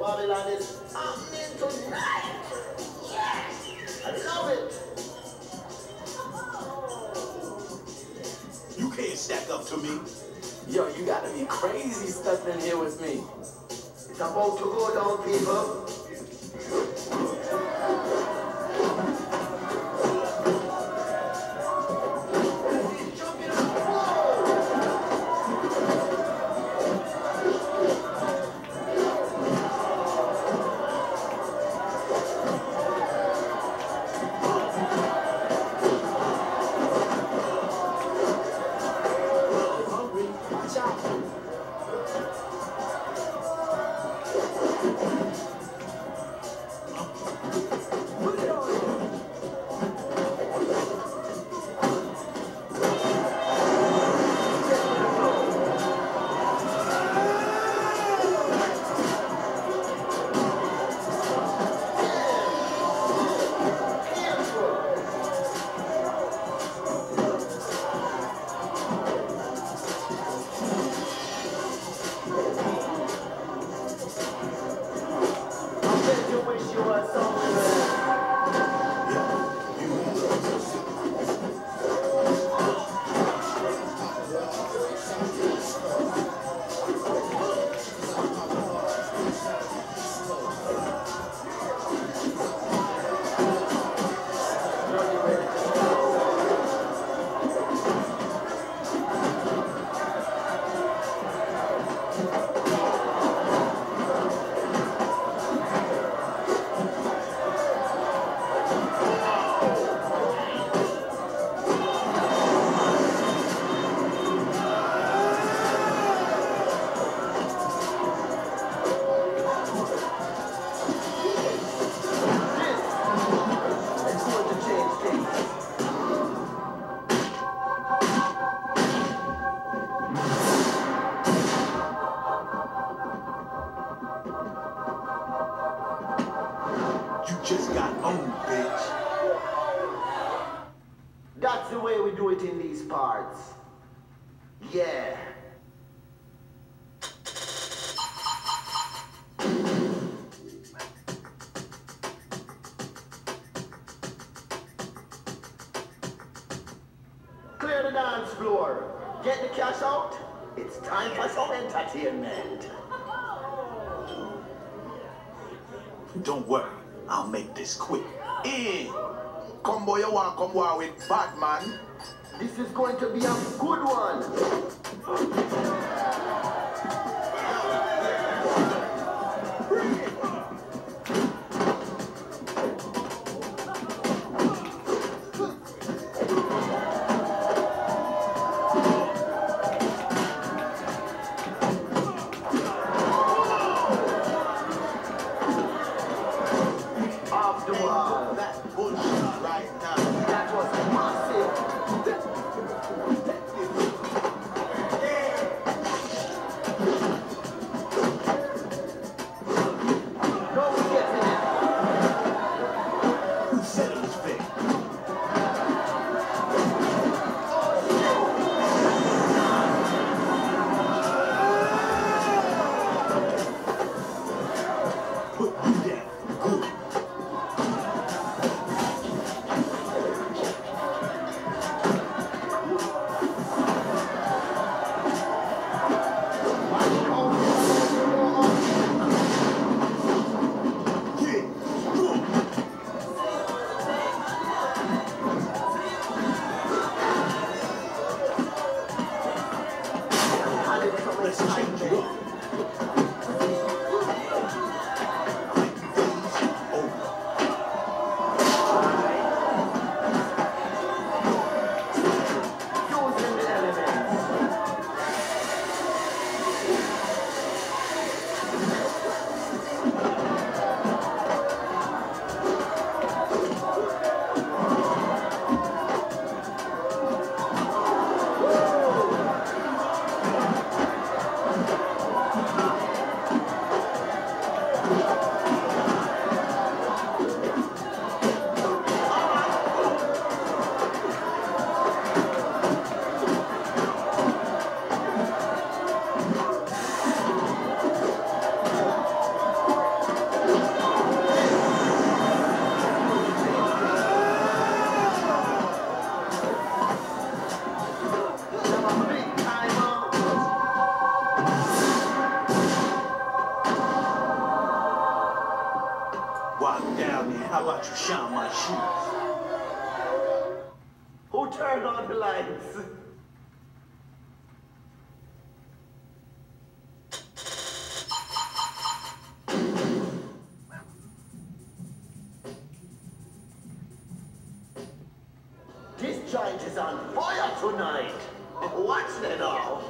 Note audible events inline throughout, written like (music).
Babylon is happening tonight. Yes, I love it. You can't stack up to me. Yo, you gotta be crazy stuck in here with me. It's about to go down, people. Just got owned, bitch. That's the way we do it in these parts. Yeah. Clear the dance floor. Get the cash out. It's time for some entertainment. Don't worry, I'll make this quick. In. Combo you want war with Batman. This is going to be a good one. Who turned on the lights? This giant is on fire tonight. (laughs) Watch that now.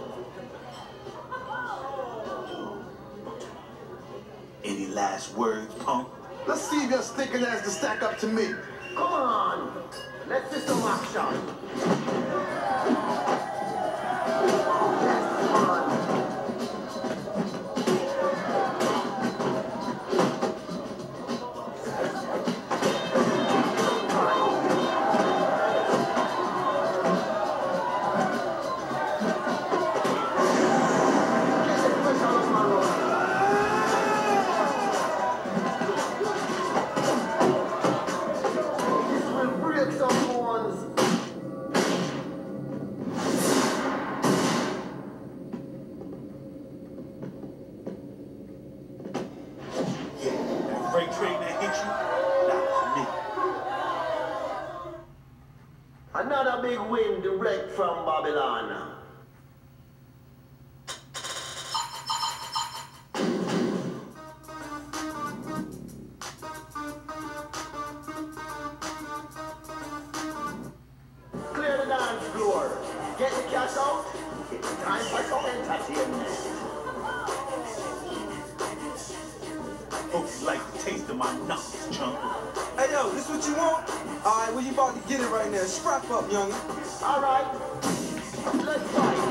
Any last words, punk? Let's see if your stinking ass can stack up to me. Come on. Let's see some action. Yes, man. Another big win direct from Babylon. Hope you like the taste of my knuckles, chunk. Hey, yo, this what you want? All right, well, you about to get it right now. Strap up, youngin'. All right. Let's fight.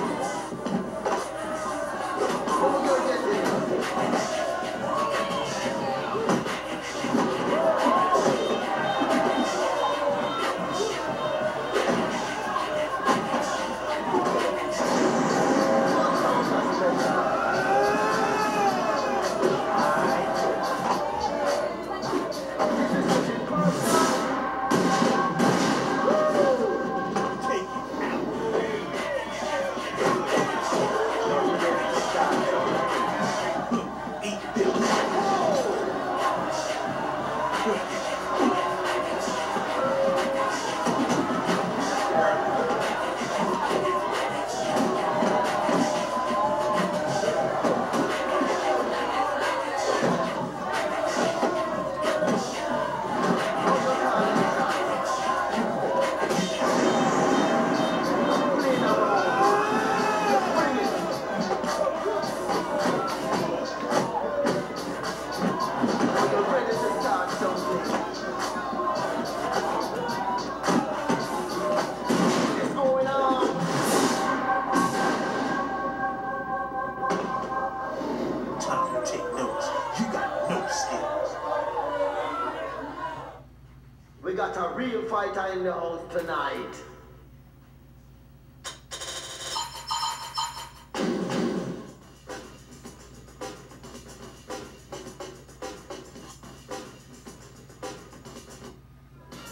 A real fighter in the house tonight.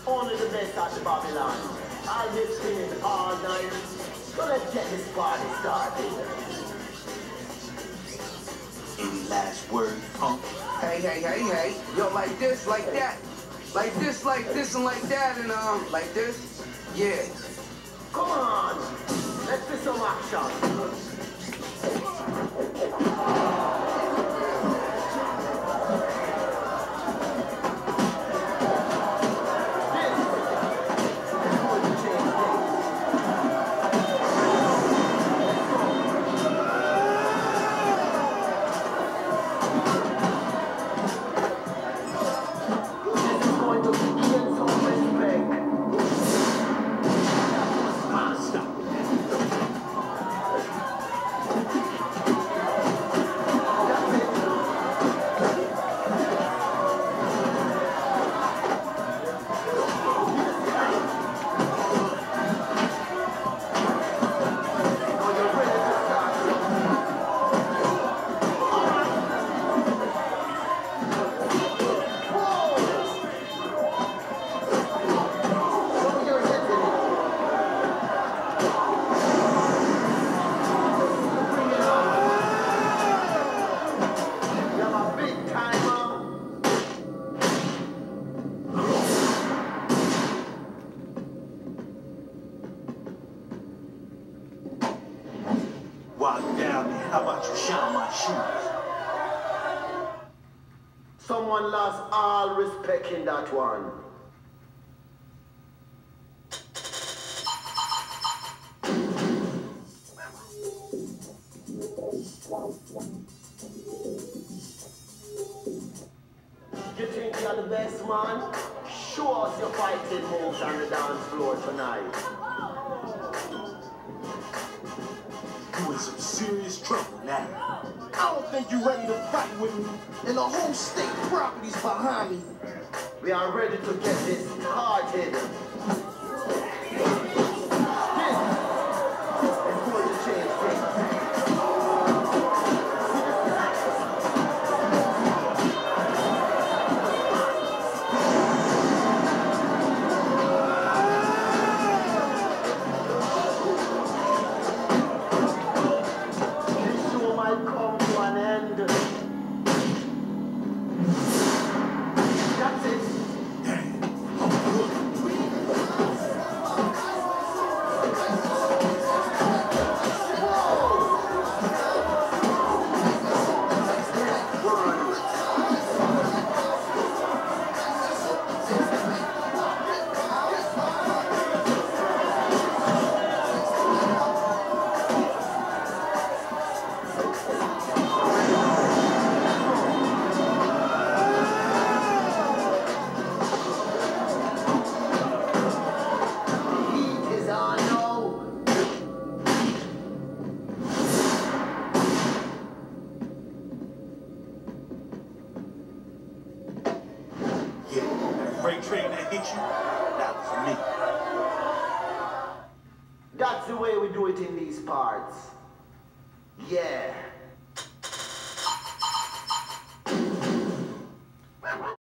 Only the best at the Babylon. I'll be spinning all night. So let's get this party started. Any last words, punk? Hey, hey, hey, hey. Yo, like this, like that. Like this, like this, and like that, and um, like this. Yeah. Come on. Let's do some action. You think you're the best man? Show us your fighting moves on the dance floor tonight. You in some serious trouble now. I don't think you're ready to fight with me. And the whole state property's behind me. We are ready to get this started. Train